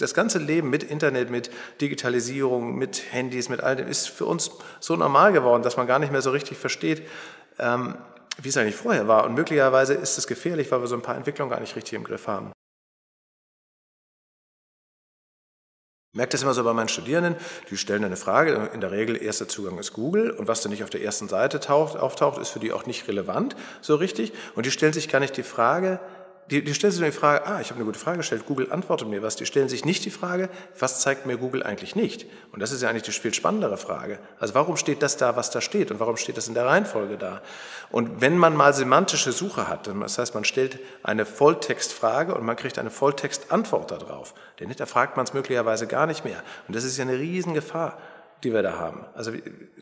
das ganze Leben mit Internet, mit Digitalisierung, mit Handys, mit all dem ist für uns so normal geworden, dass man gar nicht mehr so richtig versteht, ähm, wie es eigentlich vorher war. Und möglicherweise ist es gefährlich, weil wir so ein paar Entwicklungen gar nicht richtig im Griff haben. Ich merke das immer so bei meinen Studierenden, die stellen eine Frage, in der Regel erster Zugang ist Google und was da nicht auf der ersten Seite taucht, auftaucht, ist für die auch nicht relevant so richtig und die stellen sich gar nicht die Frage, die, die stellen sich nur die Frage, ah, ich habe eine gute Frage gestellt, Google antwortet mir was. Die stellen sich nicht die Frage, was zeigt mir Google eigentlich nicht? Und das ist ja eigentlich die viel spannendere Frage. Also warum steht das da, was da steht? Und warum steht das in der Reihenfolge da? Und wenn man mal semantische Suche hat, das heißt, man stellt eine Volltextfrage und man kriegt eine Volltextantwort darauf, dann hinterfragt man es möglicherweise gar nicht mehr. Und das ist ja eine Riesengefahr die wir da haben. Also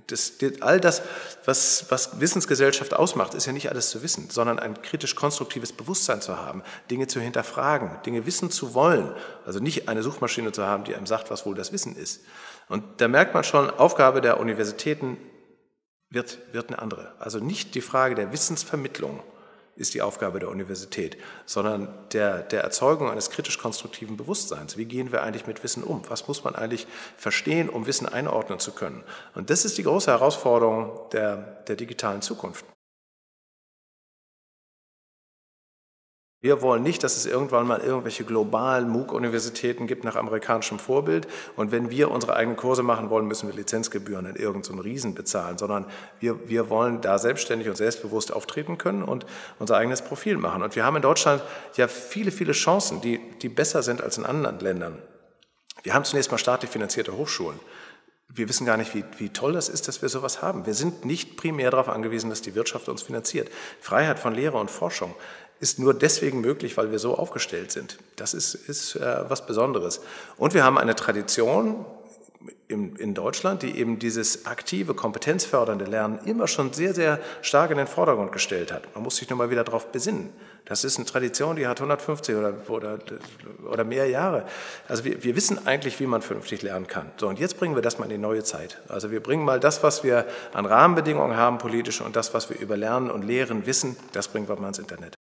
das, all das, was, was Wissensgesellschaft ausmacht, ist ja nicht alles zu wissen, sondern ein kritisch-konstruktives Bewusstsein zu haben, Dinge zu hinterfragen, Dinge wissen zu wollen. Also nicht eine Suchmaschine zu haben, die einem sagt, was wohl das Wissen ist. Und da merkt man schon, Aufgabe der Universitäten wird, wird eine andere. Also nicht die Frage der Wissensvermittlung, ist die Aufgabe der Universität, sondern der, der Erzeugung eines kritisch-konstruktiven Bewusstseins. Wie gehen wir eigentlich mit Wissen um? Was muss man eigentlich verstehen, um Wissen einordnen zu können? Und das ist die große Herausforderung der, der digitalen Zukunft. Wir wollen nicht, dass es irgendwann mal irgendwelche globalen MOOC-Universitäten gibt nach amerikanischem Vorbild. Und wenn wir unsere eigenen Kurse machen wollen, müssen wir Lizenzgebühren in irgendeinem Riesen bezahlen, sondern wir, wir wollen da selbstständig und selbstbewusst auftreten können und unser eigenes Profil machen. Und wir haben in Deutschland ja viele, viele Chancen, die, die besser sind als in anderen Ländern. Wir haben zunächst mal staatlich finanzierte Hochschulen. Wir wissen gar nicht, wie, wie toll das ist, dass wir sowas haben. Wir sind nicht primär darauf angewiesen, dass die Wirtschaft uns finanziert. Freiheit von Lehre und Forschung ist nur deswegen möglich, weil wir so aufgestellt sind. Das ist, ist äh, was Besonderes. Und wir haben eine Tradition in, in Deutschland, die eben dieses aktive, kompetenzfördernde Lernen immer schon sehr, sehr stark in den Vordergrund gestellt hat. Man muss sich nur mal wieder darauf besinnen. Das ist eine Tradition, die hat 150 oder, oder, oder mehr Jahre. Also wir, wir wissen eigentlich, wie man vernünftig lernen kann. So, und jetzt bringen wir das mal in die neue Zeit. Also wir bringen mal das, was wir an Rahmenbedingungen haben, politisch, und das, was wir über Lernen und Lehren wissen, das bringen wir mal ins Internet.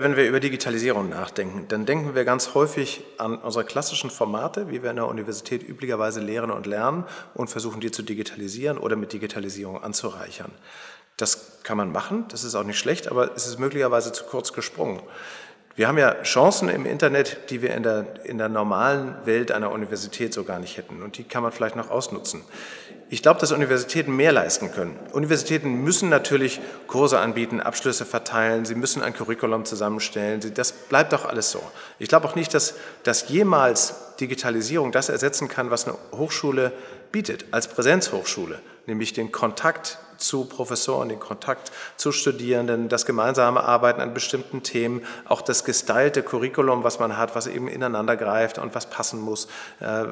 Wenn wir über Digitalisierung nachdenken, dann denken wir ganz häufig an unsere klassischen Formate, wie wir in der Universität üblicherweise lehren und lernen und versuchen, die zu digitalisieren oder mit Digitalisierung anzureichern. Das kann man machen, das ist auch nicht schlecht, aber es ist möglicherweise zu kurz gesprungen. Wir haben ja Chancen im Internet, die wir in der, in der normalen Welt einer Universität so gar nicht hätten. Und die kann man vielleicht noch ausnutzen. Ich glaube, dass Universitäten mehr leisten können. Universitäten müssen natürlich Kurse anbieten, Abschlüsse verteilen, sie müssen ein Curriculum zusammenstellen. Das bleibt doch alles so. Ich glaube auch nicht, dass, dass jemals Digitalisierung das ersetzen kann, was eine Hochschule bietet, als Präsenzhochschule, nämlich den Kontakt zu Professoren, den Kontakt zu Studierenden, das gemeinsame Arbeiten an bestimmten Themen, auch das gestylte Curriculum, was man hat, was eben ineinander greift und was passen muss, äh,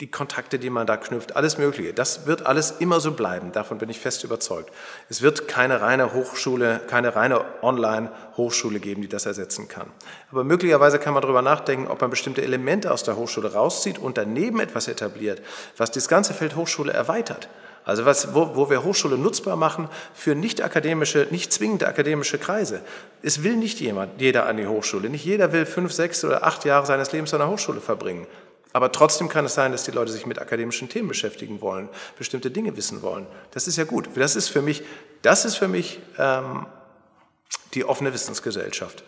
die Kontakte, die man da knüpft, alles Mögliche. Das wird alles immer so bleiben, davon bin ich fest überzeugt. Es wird keine reine Hochschule, keine reine Online-Hochschule geben, die das ersetzen kann. Aber möglicherweise kann man darüber nachdenken, ob man bestimmte Elemente aus der Hochschule rauszieht und daneben etwas etabliert, was das ganze Feld Hochschule erweitert. Also was, wo, wo wir Hochschule nutzbar machen für nicht akademische, nicht zwingende akademische Kreise. Es will nicht jemand, jeder an die Hochschule. Nicht jeder will fünf, sechs oder acht Jahre seines Lebens an der Hochschule verbringen. Aber trotzdem kann es sein, dass die Leute sich mit akademischen Themen beschäftigen wollen, bestimmte Dinge wissen wollen. Das ist ja gut. Das ist für mich, das ist für mich ähm, die offene Wissensgesellschaft.